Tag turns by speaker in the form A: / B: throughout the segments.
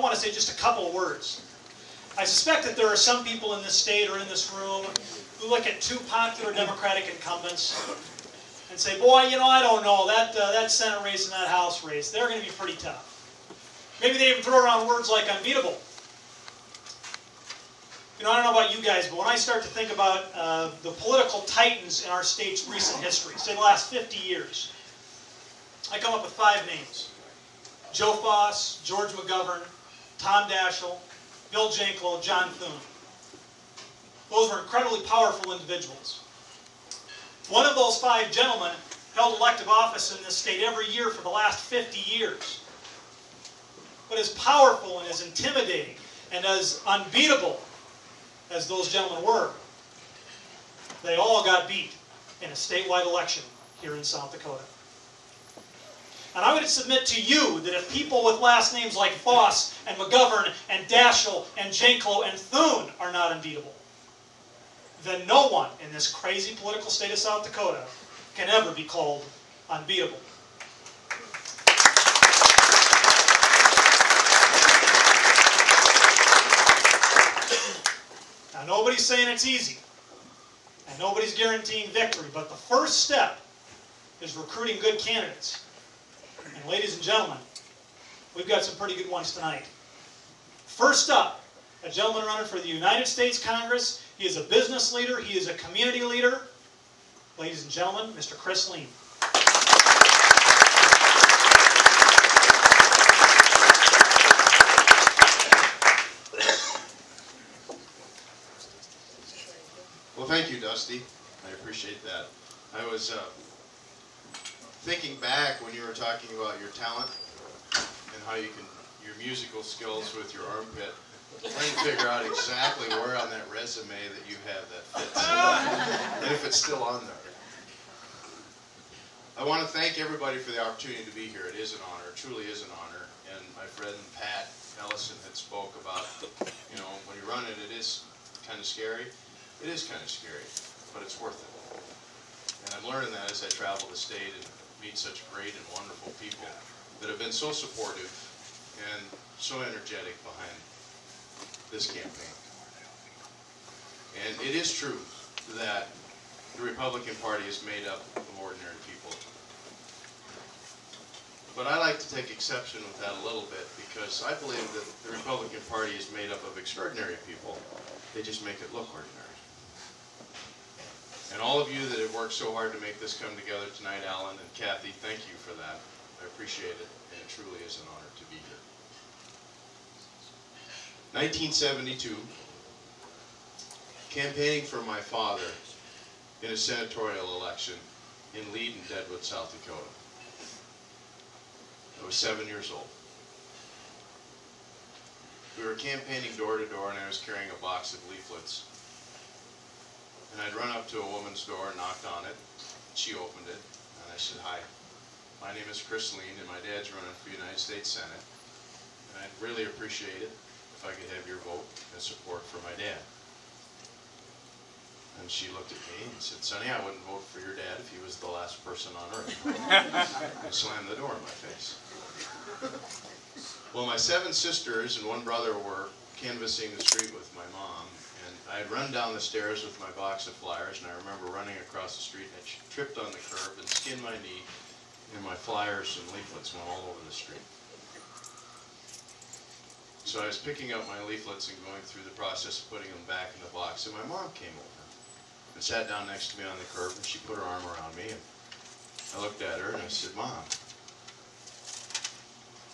A: I want to say just a couple of words. I suspect that there are some people in this state or in this room who look at two popular Democratic incumbents and say, boy, you know, I don't know, that, uh, that Senate race and that House race, they're going to be pretty tough. Maybe they even throw around words like unbeatable. You know, I don't know about you guys, but when I start to think about uh, the political titans in our state's recent history, say the last 50 years, I come up with five names. Joe Foss, George McGovern, Tom Daschle, Bill Janklow, John Thune. Those were incredibly powerful individuals. One of those five gentlemen held elective office in this state every year for the last 50 years. But as powerful and as intimidating and as unbeatable as those gentlemen were, they all got beat in a statewide election here in South Dakota. And I would submit to you that if people with last names like Foss and McGovern and Daschle and Janklow and Thune are not unbeatable, then no one in this crazy political state of South Dakota can ever be called unbeatable. Now, nobody's saying it's easy, and nobody's guaranteeing victory, but the first step is recruiting good candidates. And ladies and gentlemen, we've got some pretty good ones tonight. First up, a gentleman running for the United States Congress. He is a business leader. He is a community leader. Ladies and gentlemen, Mr. Chris Lien.
B: Well, thank you, Dusty. I appreciate that. I was uh, thinking back when you were talking about your talent and how you can, your musical skills with your armpit. Trying to figure out exactly where on that resume that you have that fits. and if it's still on there. I want to thank everybody for the opportunity to be here. It is an honor, it truly is an honor. And my friend Pat Ellison had spoke about, you know, when you run it, it is kind of scary. It is kind of scary, but it's worth it. And I'm learning that as I travel the state and meet such great and wonderful people that have been so supportive and so energetic behind this campaign. And it is true that the Republican Party is made up of ordinary people. But I like to take exception with that a little bit because I believe that the Republican Party is made up of extraordinary people. They just make it look ordinary. And all of you that have worked so hard to make this come together tonight, Alan and Kathy, thank you for that. I appreciate it, and it truly is an honor to be here. 1972, campaigning for my father in a senatorial election in Lead and Deadwood, South Dakota. I was seven years old. We were campaigning door to door, and I was carrying a box of leaflets and I'd run up to a woman's door and knocked on it. She opened it, and I said, Hi, my name is Chris Lien, and my dad's running for the United States Senate. And I'd really appreciate it if I could have your vote and support for my dad. And she looked at me and said, Sonny, I wouldn't vote for your dad if he was the last person on earth. and slammed the door in my face. Well, my seven sisters and one brother were canvassing the street with my mom, I had run down the stairs with my box of flyers, and I remember running across the street, and I tripped on the curb and skinned my knee, and my flyers and leaflets went all over the street. So I was picking up my leaflets and going through the process of putting them back in the box, and my mom came over and sat down next to me on the curb, and she put her arm around me, and I looked at her, and I said, Mom,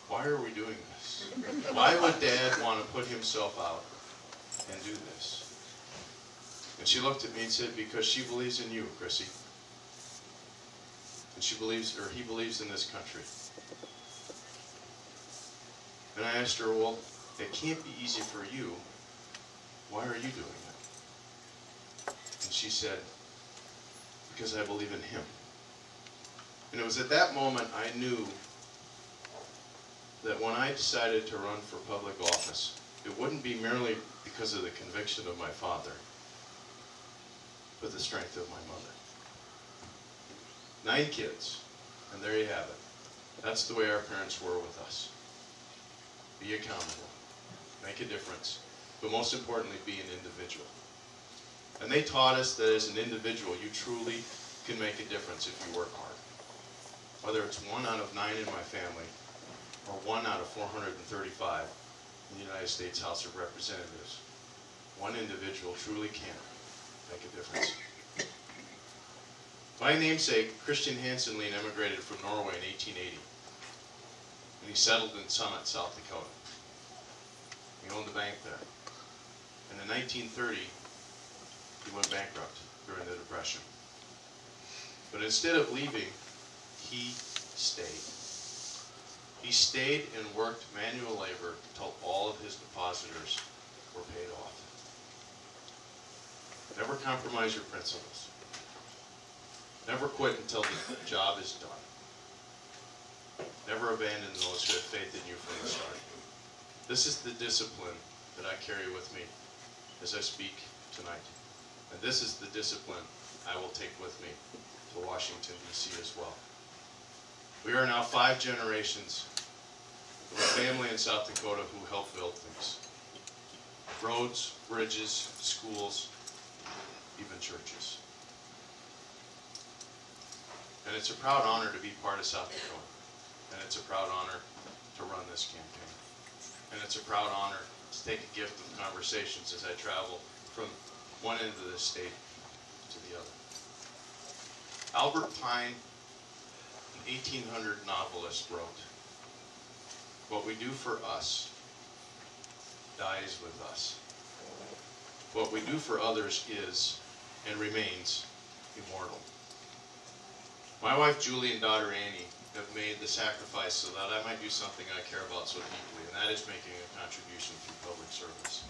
B: why are we doing this? Why would Dad want to put himself out and do this? And she looked at me and said, because she believes in you, Chrissy. And she believes, or he believes in this country. And I asked her, well, it can't be easy for you. Why are you doing it? And she said, because I believe in him. And it was at that moment I knew that when I decided to run for public office, it wouldn't be merely because of the conviction of my father with the strength of my mother. Nine kids, and there you have it. That's the way our parents were with us. be accountable, make a difference, but most importantly, be an individual. And they taught us that as an individual, you truly can make a difference if you work hard. Whether it's one out of nine in my family, or one out of 435 in the United States House of Representatives, one individual truly can make a difference. My namesake, Christian Hansen Lien, immigrated from Norway in 1880, and he settled in Summit, South Dakota. He owned a bank there. And in 1930, he went bankrupt during the Depression. But instead of leaving, he stayed. He stayed and worked manual labor until all of his depositors were paid off. Never compromise your principles. Never quit until the job is done. Never abandon those who have faith in you from the start. This is the discipline that I carry with me as I speak tonight. And this is the discipline I will take with me to Washington, D.C. as well. We are now five generations of a family in South Dakota who helped build things. Roads, bridges, schools, even churches. And it's a proud honor to be part of South Dakota. And it's a proud honor to run this campaign. And it's a proud honor to take a gift of conversations as I travel from one end of the state to the other. Albert Pine, an 1800 novelist, wrote, What we do for us dies with us. What we do for others is and remains immortal. My wife Julie and daughter Annie have made the sacrifice so that I might do something I care about so deeply, and that is making a contribution through public service.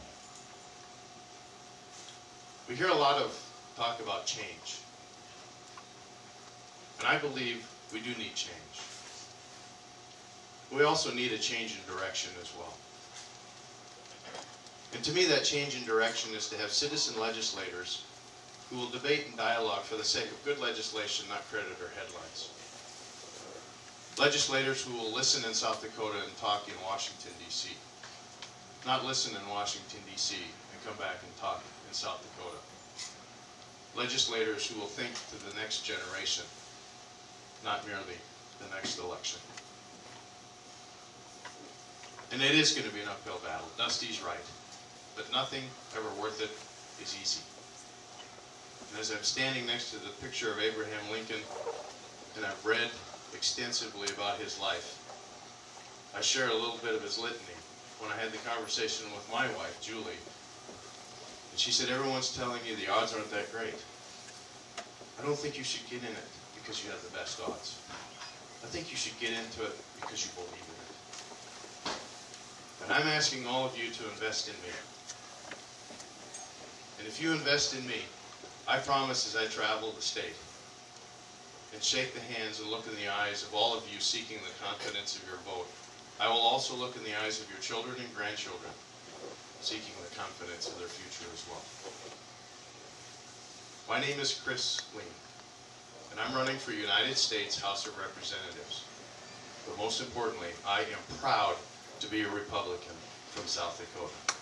B: We hear a lot of talk about change. And I believe we do need change. We also need a change in direction as well. And to me, that change in direction is to have citizen legislators who will debate and dialogue for the sake of good legislation, not credit or headlines. Legislators who will listen in South Dakota and talk in Washington, D.C. Not listen in Washington, D.C. and come back and talk in South Dakota. Legislators who will think to the next generation, not merely the next election. And it is going to be an uphill battle. Dusty's right. But nothing ever worth it is easy. And as I'm standing next to the picture of Abraham Lincoln, and I've read extensively about his life, I share a little bit of his litany when I had the conversation with my wife, Julie. And she said, everyone's telling you the odds aren't that great. I don't think you should get in it because you have the best odds. I think you should get into it because you believe in it. And I'm asking all of you to invest in me. And if you invest in me, I promise as I travel the state and shake the hands and look in the eyes of all of you seeking the confidence of your vote, I will also look in the eyes of your children and grandchildren seeking the confidence of their future as well. My name is Chris Lien, and I'm running for United States House of Representatives. But most importantly, I am proud to be a Republican from South Dakota.